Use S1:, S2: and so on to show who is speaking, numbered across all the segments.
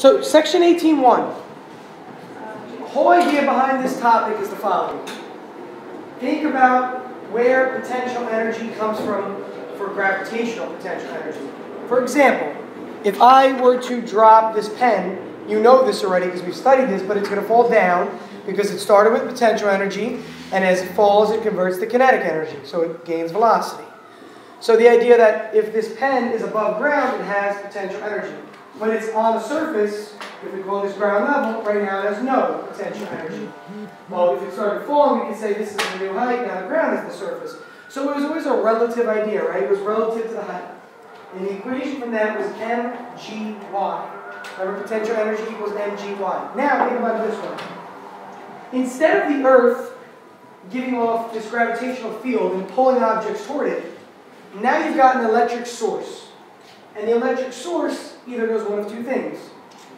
S1: So section 18.1. The whole idea behind this topic is the following. Think about where potential energy comes from for gravitational potential energy. For example, if I were to drop this pen, you know this already because we've studied this, but it's going to fall down because it started with potential energy, and as it falls, it converts to kinetic energy, so it gains velocity. So the idea that if this pen is above ground, it has potential energy. When it's on the surface, if we call this ground level, right now it has no potential energy. Well, if it started falling, we could say this is the new height, now the ground is the surface. So it was always a relative idea, right? It was relative to the height. And the equation from that was mgy. Remember, potential energy equals mgy. Now, think about this one. Instead of the Earth giving off this gravitational field and pulling objects toward it, now you've got an electric source. And the electric source either does one of two things.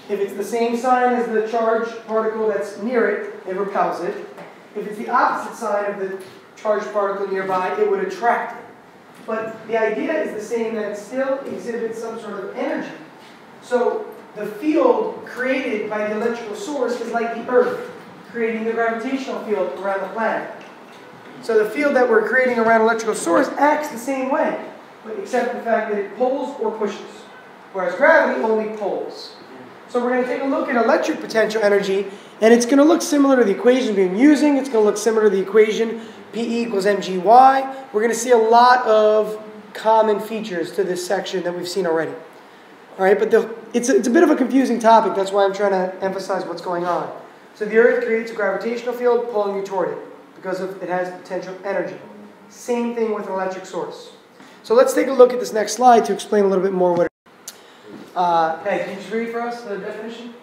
S1: If it's the same sign as the charged particle that's near it, it repels it. If it's the opposite sign of the charged particle nearby, it would attract it. But the idea is the same that it still exhibits some sort of energy. So the field created by the electrical source is like the Earth creating the gravitational field around the planet. So the field that we're creating around electrical source acts the same way, except the fact that it pulls or pushes, whereas gravity only pulls. So we're going to take a look at electric potential energy, and it's going to look similar to the equation we've been using. It's going to look similar to the equation PE equals mgy. We're going to see a lot of common features to this section that we've seen already. All right, but the, it's, a, it's a bit of a confusing topic. That's why I'm trying to emphasize what's going on. So the Earth creates a gravitational field pulling you toward it because of, it has potential energy. Same thing with an electric source. So let's take a look at this next slide to explain a little bit more what. Uh, hey, can you just read for us the definition?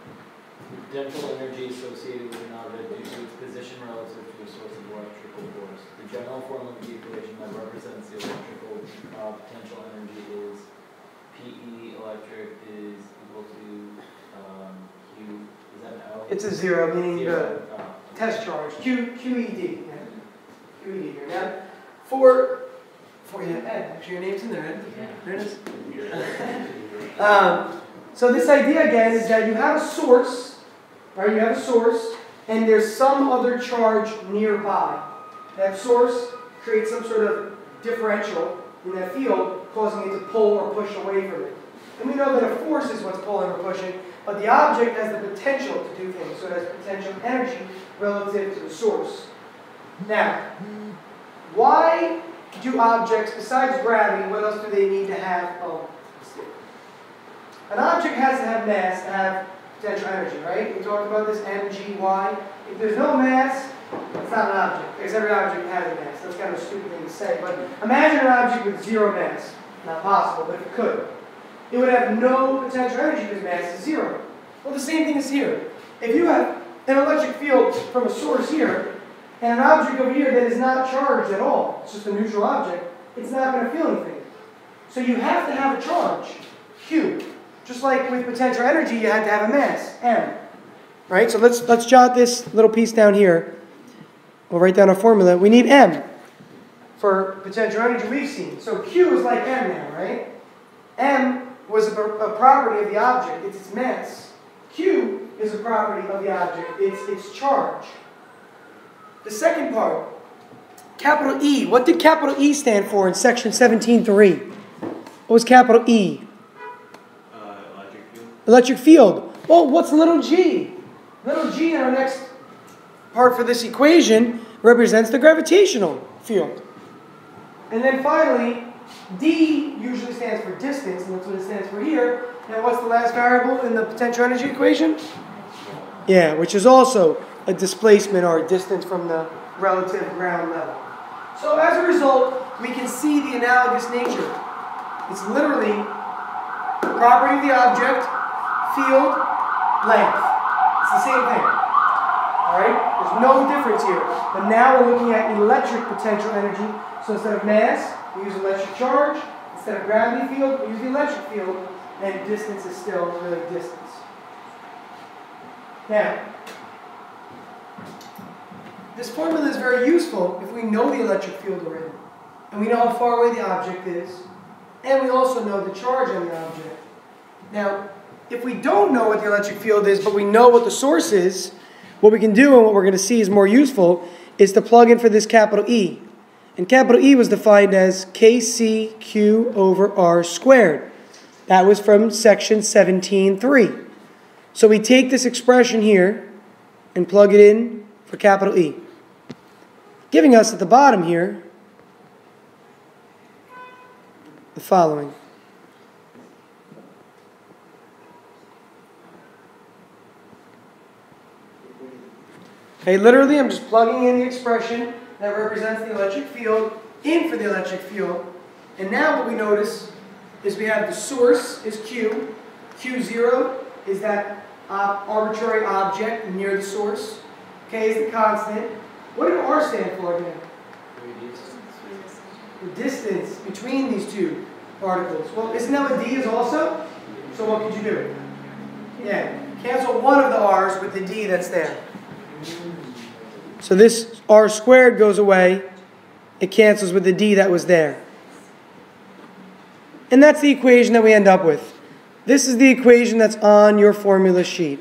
S2: Potential energy associated with an object due to its position relative to a source of electrical force. The general form of the equation that represents the electrical uh, potential energy is PE electric is equal to um, Q. Is that an L?
S1: It's a zero, meaning
S2: Zero.
S1: the
S2: Uh,
S1: test charge, Q, QED. Yeah. QED here. Now, for, for yeah, Ed, actually your name's in there, Ed. There it is. Um, so this idea again is that you have a source, right? You have a source, and there's some other charge nearby. That source creates some sort of differential in that field, causing it to pull or push away from it. And we know that a force is what's pulling or pushing, but the object has the potential to do things, so it has potential energy relative to the source. Now, why do objects, besides gravity, what else do they need to have? Oh. An object has to have mass to have potential energy, right? We talked about this mgy. If there's no mass, it's not an object, because every object has a mass. That's kind of a stupid thing to say, but imagine an object with zero mass. Not possible, but if it could. It would have no potential energy because mass is zero. Well, the same thing is here. If you have an electric field from a source here, and an object over here that is not charged at all, it's just a neutral object, it's not going to feel anything. So you have to have a charge, Q. Just like with potential energy, you had to have a mass, M. Right? So let's, let's jot this little piece down here. We'll write down a formula. We need M for potential energy we've seen. So Q is like M now, right? M was a, a property of the object, it's its mass. Q is a property of the object, it's its charge. The second part, capital E. What did capital E stand for in section 17.3? What was capital E?
S3: Uh, electric field.
S1: Electric field. Well, what's little g? Little g in our next part for this equation represents the gravitational field. And then finally, d usually stands for distance, and that's what it stands for here. And what's the last variable in the potential energy equation? Yeah, which is also a displacement or a distance from the relative ground level. So as a result, we can see the analogous nature. It's literally property of the object, field, length. It's the same thing. Alright? There's no difference here. But now we're looking at electric potential energy. So instead of mass, we use electric charge. Instead of gravity field, we use the electric field. And distance is still really distance. Now, this formula is very useful if we know the electric field we're in. And we know how far away the object is. And we also know the charge on the object. Now, if we don't know what the electric field is, but we know what the source is, what we can do and what we're going to see is more useful is to plug in for this capital E. And capital E was defined as KCQ over R squared. That was from section 17.3. So we take this expression here and plug it in for capital E. Giving us at the bottom here the following. Okay, literally, I'm just plugging in the expression that represents the electric field in for the electric field. And now what we notice is we have the source is Q. Q0 is that uh, arbitrary object near the source. K is the constant. What did R stand for again? The distance between these two particles. Well, isn't that what D is also? So what could you do? Yeah, cancel one of the R's with the D that's there. So this r squared goes away. It cancels with the d that was there. And that's the equation that we end up with. This is the equation that's on your formula sheet.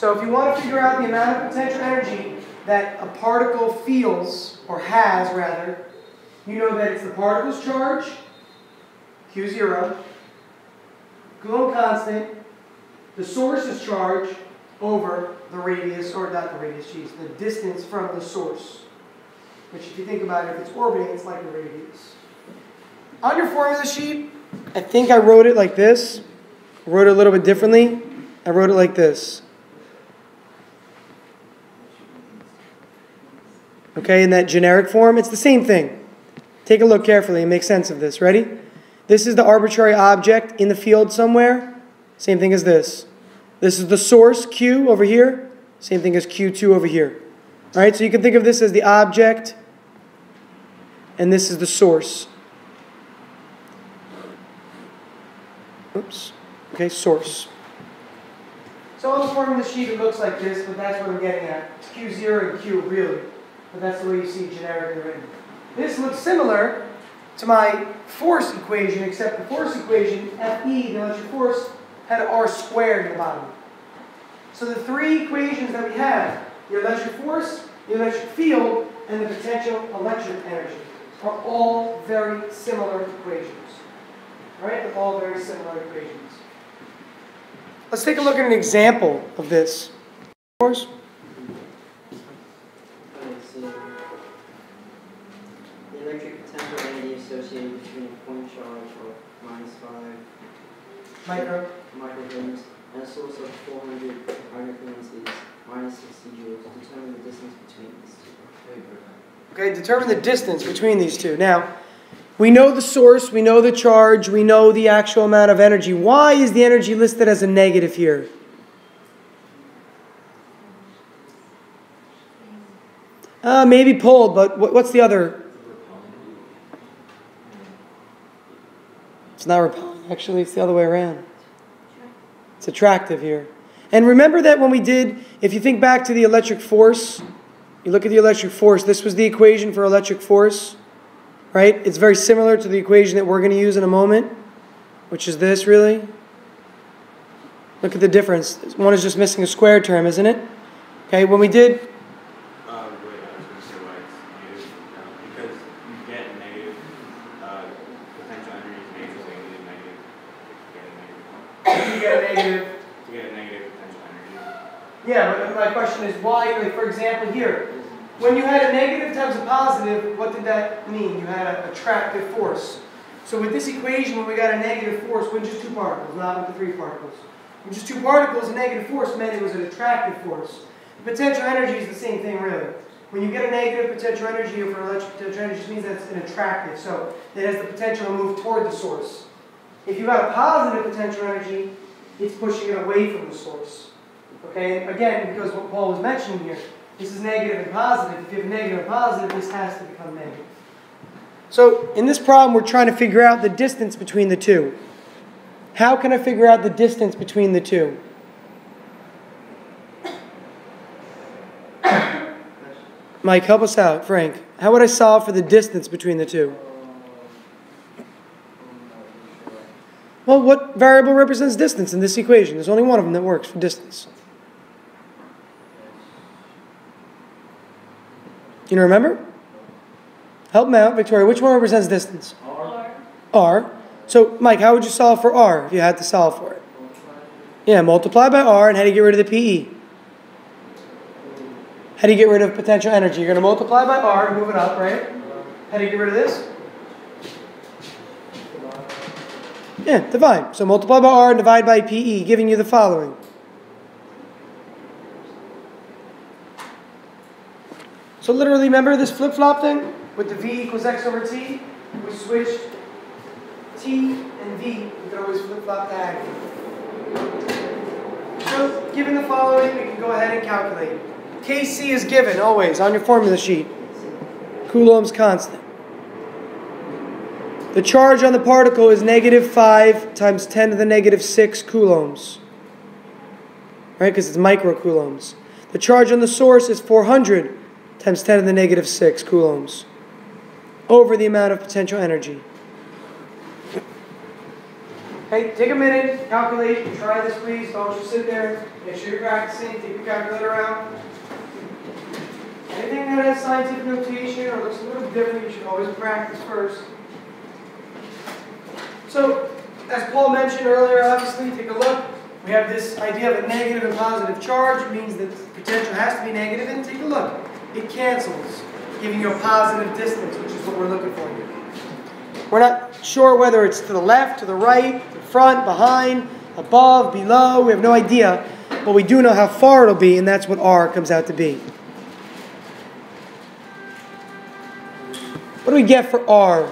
S1: So if you want to figure out the amount of potential energy that a particle feels, or has rather, you know that it's the particle's charge, Q0, Coulomb constant, the source's charge, over the radius, or not the radius, geez, the distance from the source. Which if you think about it, if it's orbiting, it's like a radius. On your formula sheet, I think I wrote it like this. I wrote it a little bit differently. I wrote it like this. Okay, in that generic form, it's the same thing. Take a look carefully and make sense of this. Ready? This is the arbitrary object in the field somewhere. Same thing as this. This is the source, Q, over here. Same thing as Q2 over here. All right, so you can think of this as the object, and this is the source. Oops. Okay, source. So I'm on the formula sheet, it looks like this, but that's what I'm getting at. It's Q0 and Q, really. But that's the way you see generically written. This looks similar to my force equation, except the force equation, Fe, the electric force, had R squared in the bottom. So the three equations that we have, the electric force, the electric field, and the potential electric energy, are all very similar equations. Right? They're all very similar equations. Let's take a look at an example of this. Force.
S4: Associated between a point charge of minus 5
S1: Micro.
S4: micrograms and a source of 400 micrograms is minus 60 joules. Determine the distance between these two.
S1: Okay, determine the distance between these two. Now, we know the source, we know the charge, we know the actual amount of energy. Why is the energy listed as a negative here? Uh, maybe pulled, but what's the other? It's not repelling, actually, it's the other way around. It's attractive here. And remember that when we did, if you think back to the electric force, you look at the electric force, this was the equation for electric force, right? It's very similar to the equation that we're going to use in a moment, which is this really. Look at the difference. One is just missing a square term, isn't it? Okay, when we did
S3: Uh, wait, I was gonna say why it's negative, no, because you get negative, uh, potential energy is negative, so you need a negative, to get a negative,
S1: you get a negative.
S3: to get a negative potential energy.
S1: Yeah, but my question is why, like for example here, when you had a negative times a positive, what did that mean? You had an attractive force. So with this equation, when we got a negative force, with just two particles, not with the three particles. With just two particles, a negative force meant it was an attractive force. The potential energy is the same thing, really. When you get a negative potential energy or for electric potential energy, it just means that it's an attractive. So it has the potential to move toward the source. If you got a positive potential energy, it's pushing it away from the source. Okay, again, because what Paul was mentioning here, this is negative and positive. If you have negative and positive, this has to become negative. So in this problem, we're trying to figure out the distance between the two. How can I figure out the distance between the two? Mike, help us out. Frank, how would I solve for the distance between the two? Well, what variable represents distance in this equation? There's only one of them that works for distance. You remember? Help me out, Victoria. Which one represents distance?
S2: R.
S1: R. So, Mike, how would you solve for R if you had to solve for it? Yeah, multiply by R, and how do you get rid of the PE? How do you get rid of potential energy? You're going to multiply by R and move it up, right? How do you get rid of this? Yeah, divide. So multiply by R and divide by PE, giving you the following. So literally, remember this flip-flop thing with the V equals X over T? We switched T and V. We could always flip-flop diagonally. So given the following, we can go ahead and calculate. Kc is given always on your formula sheet. Coulomb's constant. The charge on the particle is negative 5 times 10 to the negative 6 coulombs. Right? Because it's microcoulombs. The charge on the source is 400 times 10 to the negative 6 coulombs over the amount of potential energy. Hey, take a minute, calculate, try this please. Don't just sit there. Make sure you're practicing. Take your calculator out. Anything that has scientific notation or looks a little different, you should always practice first. So, as Paul mentioned earlier, obviously, take a look. We have this idea of a negative and positive charge. It means that the potential has to be negative, and take a look. It cancels, giving you a positive distance, which is what we're looking for here. We're not sure whether it's to the left, to the right, to the front, behind, above, below. We have no idea. But we do know how far it'll be, and that's what R comes out to be. What do we get for R?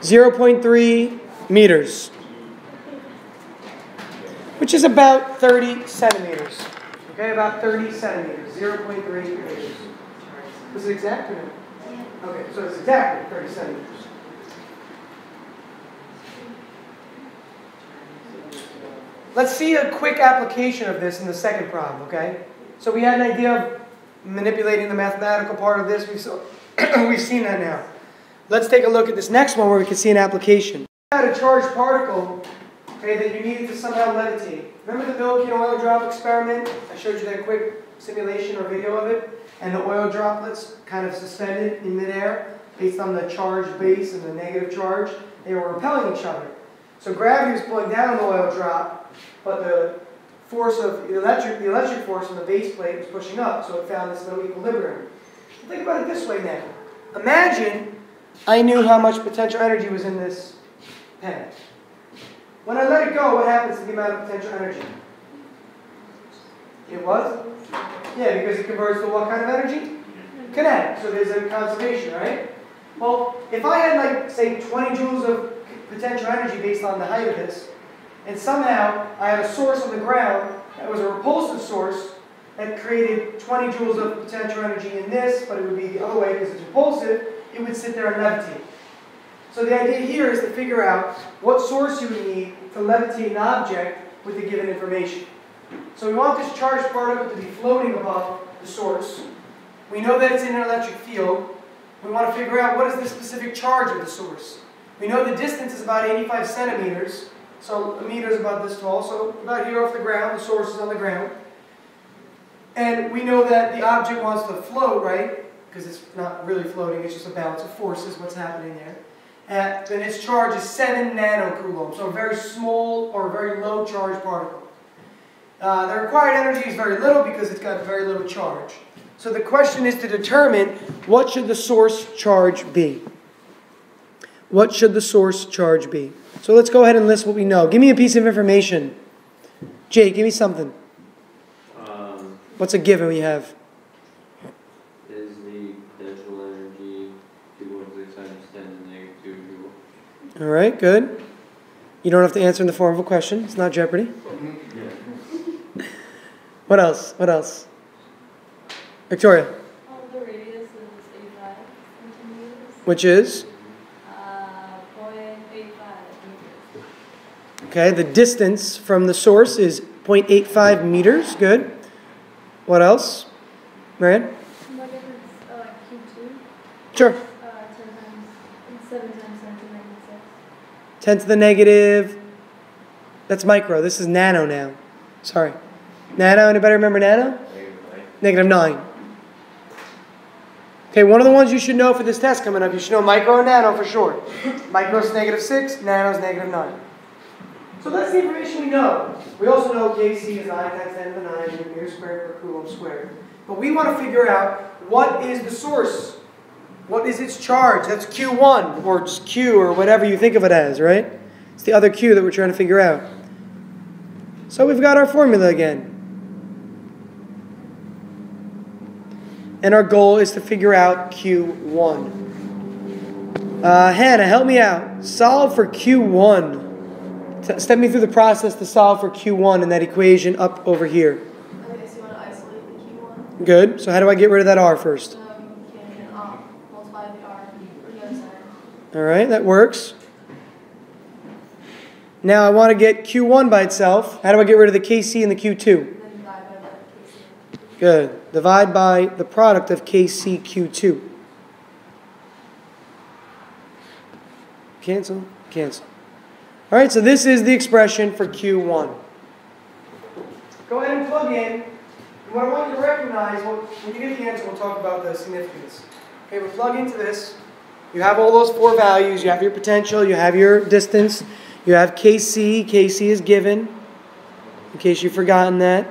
S1: 0.3 meters, which is about 30 centimeters. Okay, about 30 centimeters, 0.3 meters. Was it exact or no? Yeah. Okay, so it's exactly 30 centimeters. Let's see a quick application of this in the second problem, okay? So we had an idea of manipulating the mathematical part of this. We've, so, we've seen that now. Let's take a look at this next one where we can see an application. Had a charged particle okay, that you needed to somehow levitate. Remember the Millikan oil drop experiment? I showed you that quick simulation or video of it. And the oil droplets kind of suspended in midair based on the charged base and the negative charge. They were repelling each other. So gravity was pulling down the oil drop, but the force of the electric, the electric force on the base plate was pushing up, so it found this little equilibrium. Think about it this way now. Imagine I knew how much potential energy was in this pen. When I let it go, what happens to the amount of potential energy? It was? Yeah, because it converts to what kind of energy? Kinetic. So there's a conservation, right? Well, if I had like, say, 20 joules of potential energy based on the height of this, and somehow I had a source on the ground that was a repulsive source that created 20 joules of potential energy in this, but it would be the other way because it's repulsive, it would sit there and levitate. So the idea here is to figure out what source you would need to levitate an object with the given information. So we want this charged particle to be floating above the source. We know that it's in an electric field. We want to figure out what is the specific charge of the source. We know the distance is about 85 centimeters, so a meter is about this tall, so about here off the ground, the source is on the ground. And we know that the object wants to float, right? Because it's not really floating, it's just a balance of forces, what's happening there. And then its charge is 7 nanocoulombs, so a very small or very low charge particle. Uh, the required energy is very little because it's got very little charge. So the question is to determine what should the source charge be. What should the source charge be? So let's go ahead and list what we know. Give me a piece of information. Jay, give me something.
S5: Um,
S1: What's a given we have?
S5: is the potential energy two point six times ten to the negative two joule?
S1: All right, good. You don't have to answer in the form of a question. It's not Jeopardy. What else? What else? Victoria,
S6: Oh, the radius is 85 centimeters.
S1: which is?
S6: Uh, 0.85.
S1: Okay, the distance from the source is 0.85 meters. Good. What else? Marianne?
S6: What if it's uh, cube 2?
S1: Sure.
S6: Uh, 10 times, 7 times 10 to the negative
S1: 10 to the negative, that's micro. This is nano now. Sorry. Nano, anybody remember nano?
S3: Negative nine.
S1: Negative 9. Okay, one of the ones you should know for this test coming up, you should know micro and nano for sure. Micro is negative 6, nano is negative 9. So that's the information we know. We also know Kc is 9 times 10 to the 9 meter squared per coulomb squared. But we want to figure out what is the source? What is its charge? That's Q1, or Q, or whatever you think of it as, right? It's the other Q that we're trying to figure out. So we've got our formula again. And our goal is to figure out Q1. Uh, Hannah, help me out. Solve for Q1. T- Step me through the process to solve for Q1 in that equation up over here.
S6: Okay, so you want to isolate the Q1.
S1: Good. So how do I get rid of that R first?
S6: Um, you can um, multiply the R on the other side.
S1: All right, that works. Now I want to get Q1 by itself. How do I get rid of the KC and the Q2?
S6: And then divide by the KC.
S1: Good. Divide by the product of KCQ2. Cancel, cancel. All right, so this is the expression for Q1. Go ahead and plug in. And what I want you to recognize, when you get the answer, we'll talk about the significance. Okay, we plug into this. You have all those four values. You have your potential, you have your distance, you have KC. KC is given, in case you've forgotten that.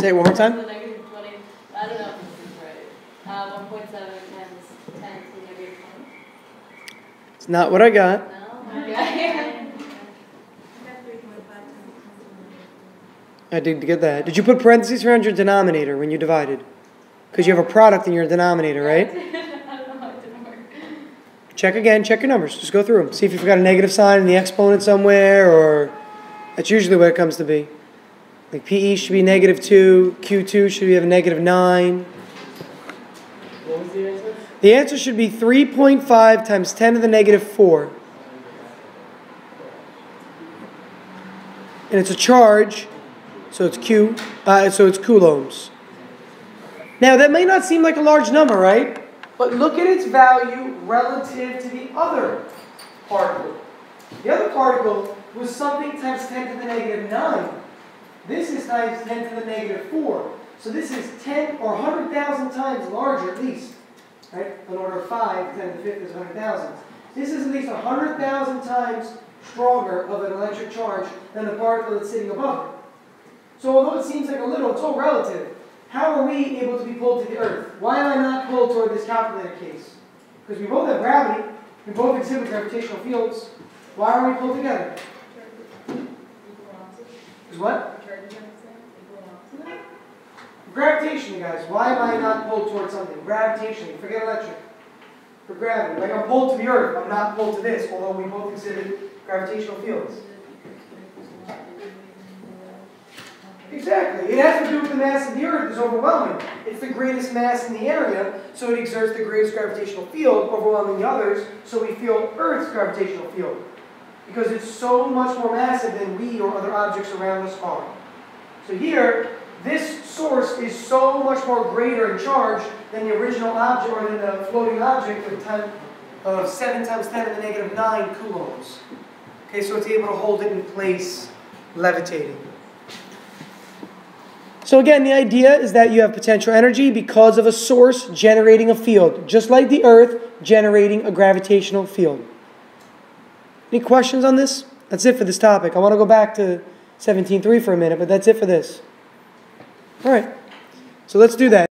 S1: Say it one more time.
S6: Negative 20, I don't know if this is right. Uh, 1.7 times 10 to negative
S1: It's not what I got.
S6: No?
S1: I did get that. Did you put parentheses around your denominator when you divided? Because you have a product in your denominator, right? Check again, check your numbers. Just go through them. See if you forgot a negative sign in the exponent somewhere, or that's usually what it comes to be. Like PE should be negative 2, Q2 should have a negative 9.
S2: What was the answer?
S1: The answer should be 3.5 times 10 to the negative 4. And it's a charge, so it's Q, uh, so it's coulombs. Now that may not seem like a large number, right? But look at its value relative to the other particle. The other particle was something times 10 to the negative 9. This is times 10 to the negative 4. So this is 10 or 100,000 times larger at least. Right? An order of 5, 10 to the 5th is 100,000. This is at least 100,000 times stronger of an electric charge than the particle that's sitting above it. So although it seems like a little, it's all relative. How are we able to be pulled to the earth? Why am I not pulled toward this calculator case? Because we both have gravity, we both exhibit gravitational fields. Why are we pulled together? Because what? Gravitationally, guys. Why am I not pulled towards something? Gravitationally. Forget electric. For gravity. Like I'm pulled to the earth, I'm not pulled to this, although we both exhibit gravitational fields. Exactly. It has to do with the mass of the earth is overwhelming. It's the greatest mass in the area, so it exerts the greatest gravitational field, overwhelming the others, so we feel Earth's gravitational field. Because it's so much more massive than we or other objects around us are. So here, this is so much more greater in charge than the original object or than the floating object of, 10, of 7 times 10 to the negative 9 coulombs. Okay, so it's able to hold it in place, levitating. So again, the idea is that you have potential energy because of a source generating a field, just like the Earth generating a gravitational field. Any questions on this? That's it for this topic. I want to go back to 17.3 for a minute, but that's it for this. All right. So let's do that.